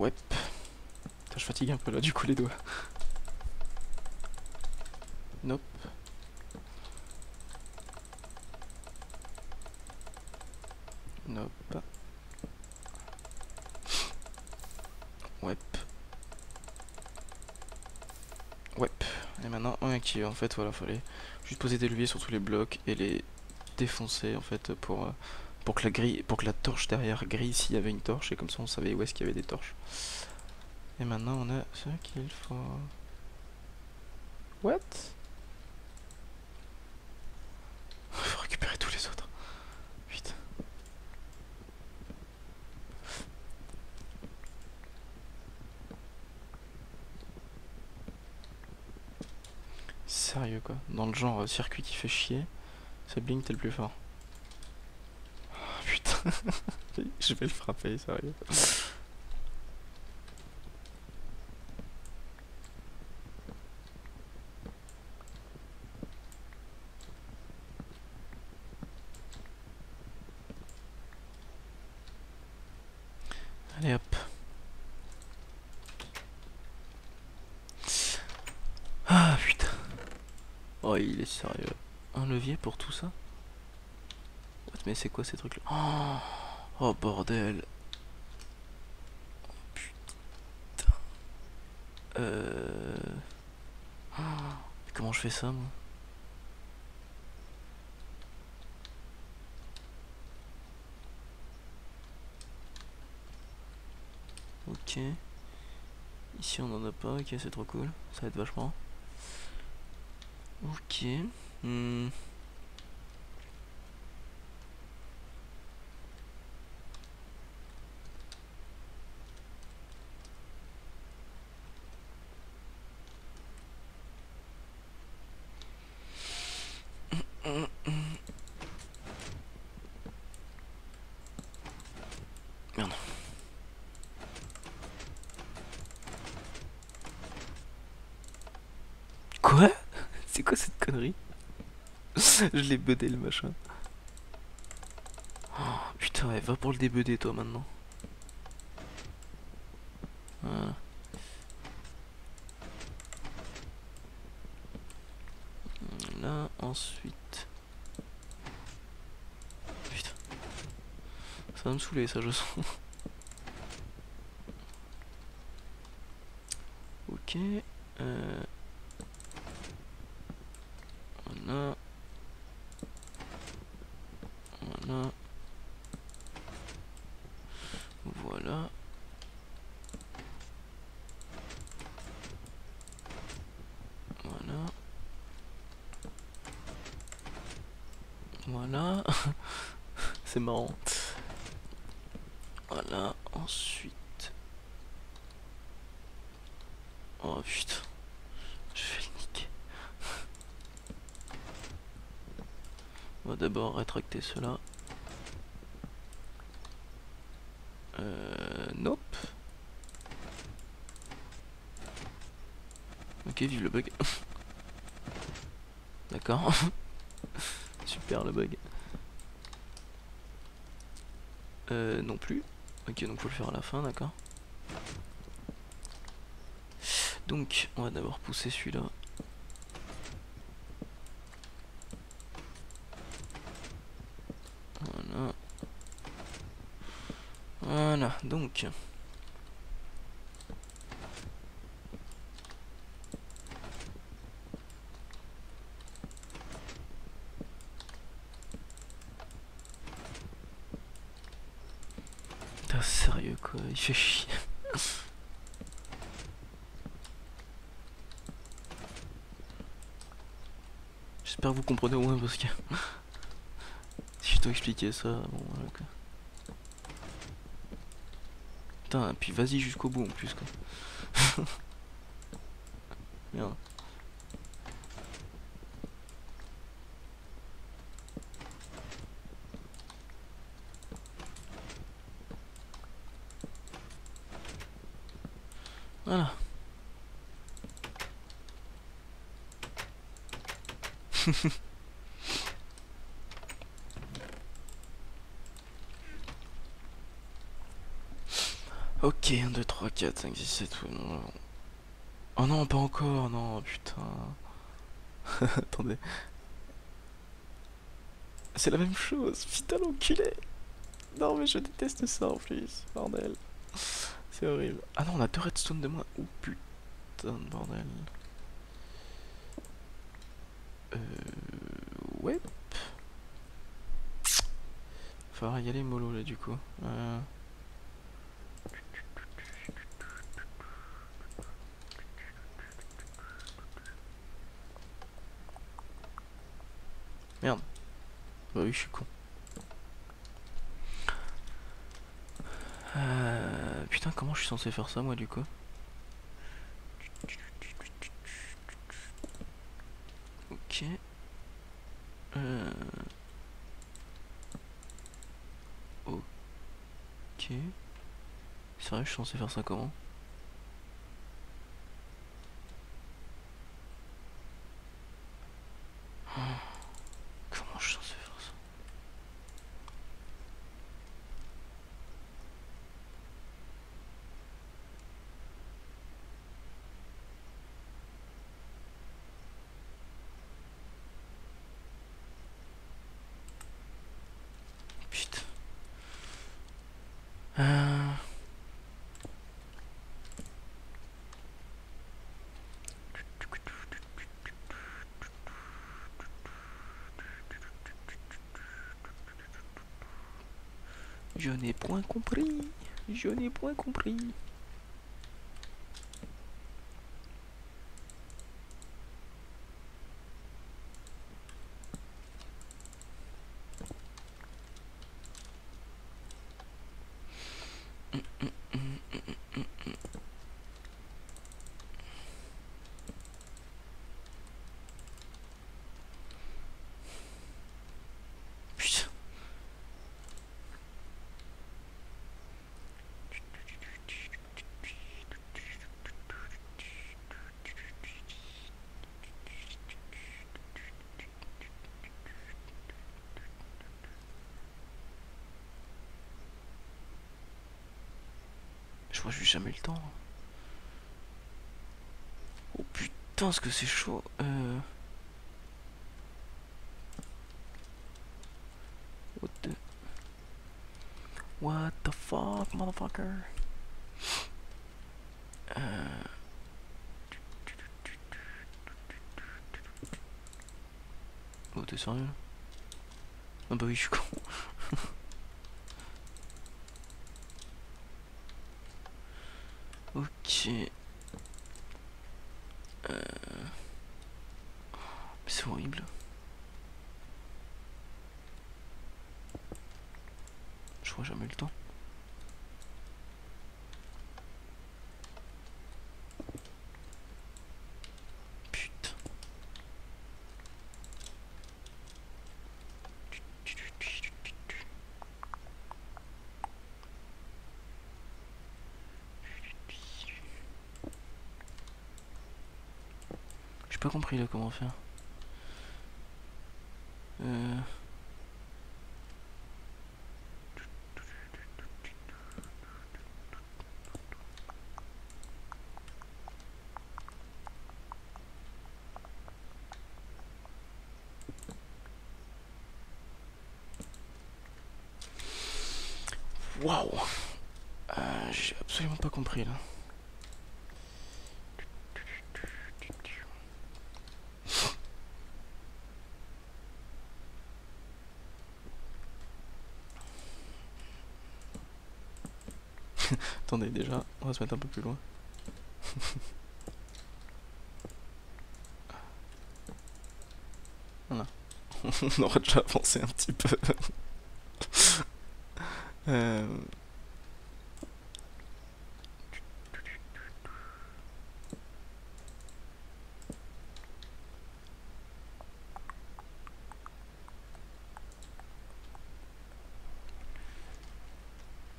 Ouais. Putain, je fatigue un peu là, du coup, les doigts. Nope. Nope. Ouais. Ouais. Et maintenant on active. En fait, voilà, fallait juste poser des leviers sur tous les blocs et les défoncer en fait pour, euh, pour que la grille, pour que la torche derrière grille s'il y avait une torche et comme ça on savait où est-ce qu'il y avait des torches. Et maintenant on a ce qu'il faut. What? Faut récupérer tous les autres. Putain. Sérieux quoi. Dans le genre euh, circuit qui fait chier, c'est Blink t'es le plus fort. Oh, putain. Je vais le frapper, sérieux. Allez hop. Ah putain. Oh il est sérieux. Pour tout ça? Mais c'est quoi ces trucs là oh, oh bordel. Oh, putain. Euh... Comment je fais ça moi? Ok. Ici on en a pas, ok c'est trop cool, ça va être vachement. Ok. Hmm. Merde. Quoi C'est quoi cette connerie Je l'ai budé le machin. Oh, putain, ouais, va pour le débudder toi maintenant. Voilà. Là, ensuite. Putain. Ça va me saouler ça, je sens. ok. Euh... Voilà. Voilà. Voilà. Voilà. C'est marrant. Voilà. Ensuite. Oh putain. Je vais niquer. On va d'abord rétracter cela. Euh, nope. Ok, vive le bug. D'accord. Super le bug. Euh, non plus. Ok, donc faut le faire à la fin, d'accord. Donc, on va d'abord pousser celui-là. Voilà. Voilà, donc. Putain, chier. J'espère que vous comprenez au moins parce que si je dois expliquer ça, bon voilà quoi. Putain, puis vas-y jusqu'au bout en plus quoi. Merde. Voilà. Ok, 1, 2, 3, 4, 5, 6, 7, non. Oh non, pas encore, non, putain. Attendez. C'est la même chose, putain l'enculé Non mais je déteste ça en plus, bordel. C'est horrible. Ah non, on a deux redstone de moins. Oh putain de bordel. Euh... Ouais. Faudra y aller mollo là du coup. Euh... je suis con. Euh... Putain, comment je suis censé faire ça moi du coup? Ok. Euh... Ok. Sérieux, je suis censé faire ça comment Comment je suis censé faire ça Putain. Euh... Je n'ai point compris. Je n'ai point compris. Putain. Que j'ai jamais le temps. Oh putain, ce que c'est chaud. Euh... What the... What the fuck, motherfucker? Euh... Oh, t'es sérieux? Ah bah oui, je suis con. Ok. Euh... Mais c'est horrible. Je crois jamais eu le temps. Putain. J'ai pas compris là comment faire. Euh... Euh, J'ai absolument pas compris là. Attendez, déjà, on va se mettre un peu plus loin. voilà. on aurait déjà avancé un petit peu. Euh,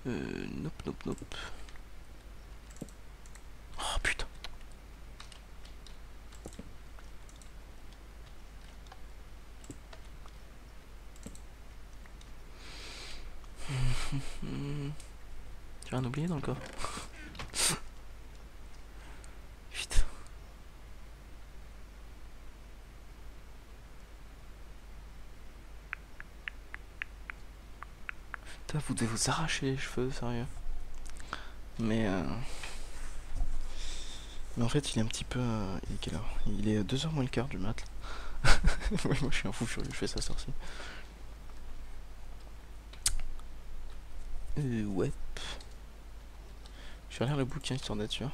Euh, nope, nope, nope. Oh Dans le coffre. Putain. Vous devez vous arracher les cheveux, sérieux. Mais euh... Mais en fait, il est un petit peu. euh, Il est quelle heure? Il est 2h moins le quart du mat. moi je suis un fou je fais ça sorcier. Euh, ouais. Je vais lire le bouquin histoire d'être sûr.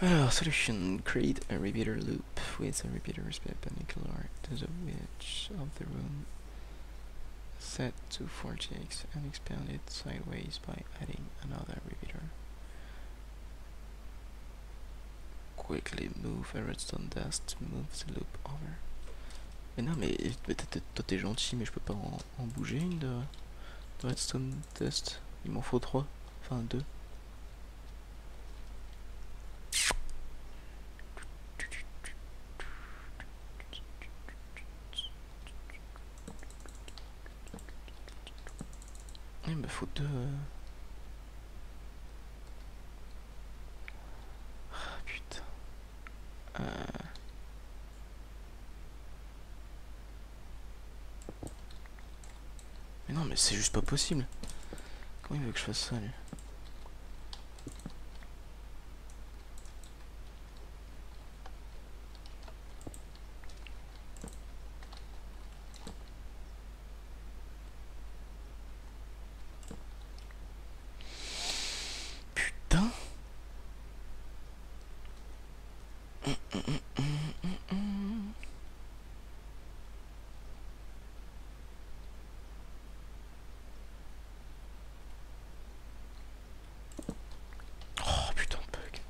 Alors, solution. Create a repeater loop with a repeater perpendicular to the edge of the room. Set to 4x and expand it sideways by adding another repeater. Quickly move a redstone dust to move the loop over. Mais non, mais toi t'es gentil, mais je peux pas en, en bouger une de, de redstone dust. Il m'en faut trois, enfin deux. Il me faut deux. euh. Ah, putain. Euh. Mais non, mais c'est juste pas possible. Comment il veut que je fasse ça, lui Putain Oh putain de bug.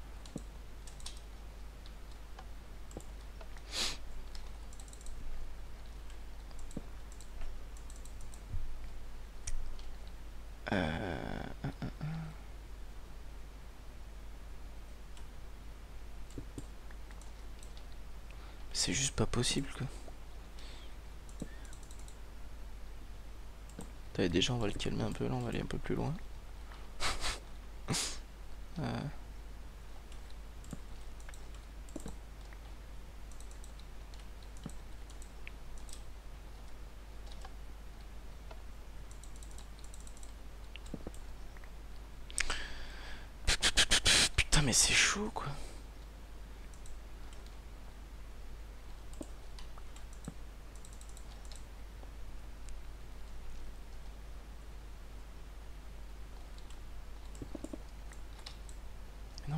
Euh... C'est juste pas possible quoi. T'avais déjà on va le calmer un peu là, on va aller un peu plus loin. Euh. Putain mais c'est chaud quoi.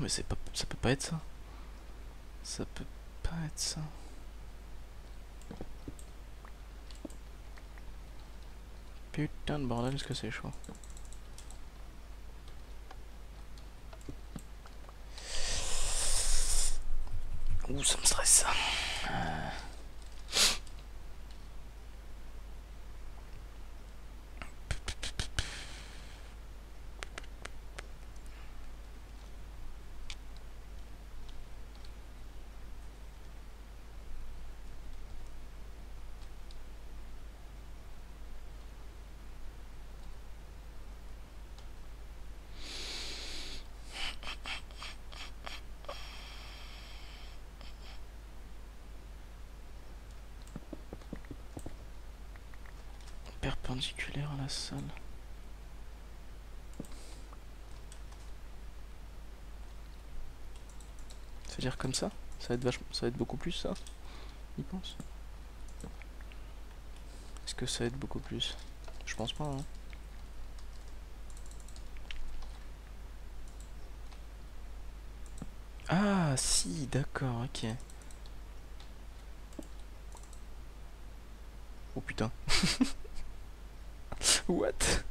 Mais c'est pas ça peut pas être ça. Ça peut pas être ça. Putain de bordel, est-ce que c'est chaud? Ouh, ça me stresse ça. Euh. Perpendiculaire à la salle. C'est-à-dire comme ça? Ça va être vachement, ça va être beaucoup plus ça Il pense Est-ce que ça va être beaucoup plus? Je pense pas. Hein. Ah si, d'accord, ok. Oh putain. What?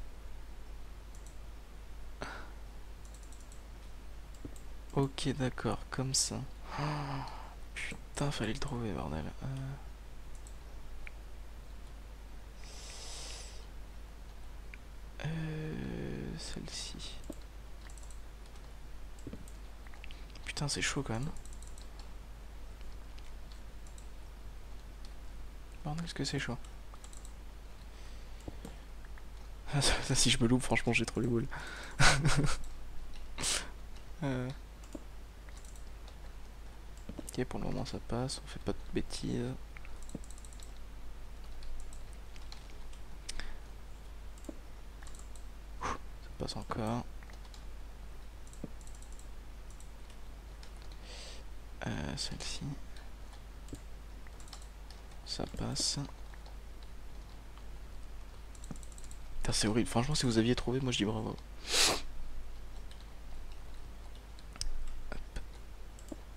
Ok, d'accord, comme ça. Putain, fallait le trouver, bordel. Euh. Euh, Celle-ci. Putain, c'est chaud quand même. Bordel, est-ce que c'est chaud? Ça, si je me loupe, franchement, j'ai trop les boules. Euh. Ok, pour le moment, ça passe. On fait pas de bêtises. Ça passe encore. Euh, Celle-ci. Ça passe. C'est horrible. Franchement, si vous aviez trouvé, moi je dis bravo.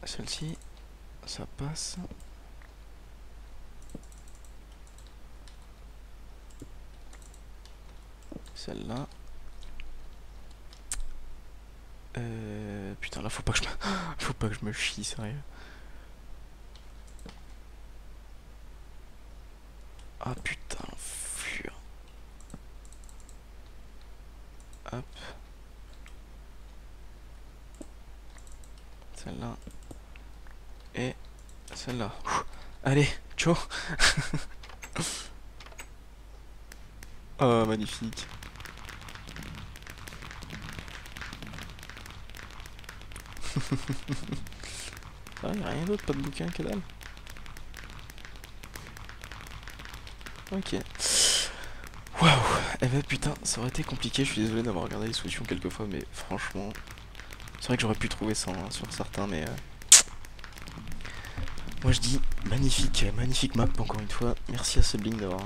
Celle-ci, ça passe. Celle-là. Euh, putain, là, faut pas que je me... faut pas que je me chie, sérieux. Ah putain, l'enflure. Hop. Celle-là. Et celle-là. Allez, ciao Oh, magnifique. ah, y'a rien d'autre, pas de bouquin, que dalle. Ok. Waouh Eh ben putain, ça aurait été compliqué, je suis désolé d'avoir regardé les solutions quelques fois, mais franchement... C'est vrai que j'aurais pu trouver ça hein, sur certains, mais... Euh, moi je dis magnifique, magnifique map encore une fois. Merci à Subling d'avoir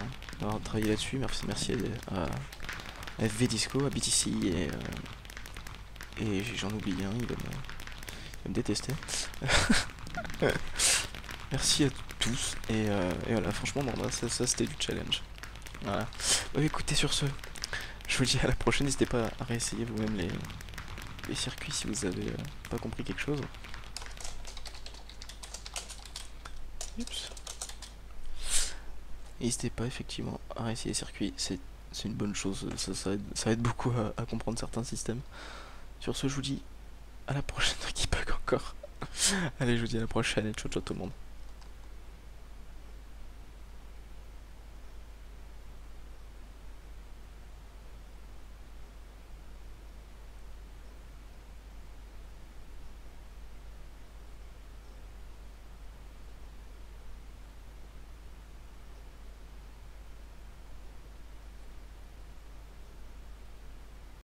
travaillé là-dessus. Merci, merci à, FV Disco, à BTC et, euh, et j'en oublie un, il va me, détester. merci à tous et, euh, voilà, franchement, ça, c'était du challenge. Voilà. écoutez, sur ce, je vous dis à la prochaine. N'hésitez pas à réessayer vous-même les, les circuits si vous avez euh, pas compris quelque chose. N'hésitez pas effectivement à réessayer les circuits, c'est une bonne chose, ça, aide, beaucoup à, comprendre certains systèmes. Sur ce, je vous dis à la prochaine qui bug encore. Allez, je vous dis à la prochaine et ciao ciao tout le monde.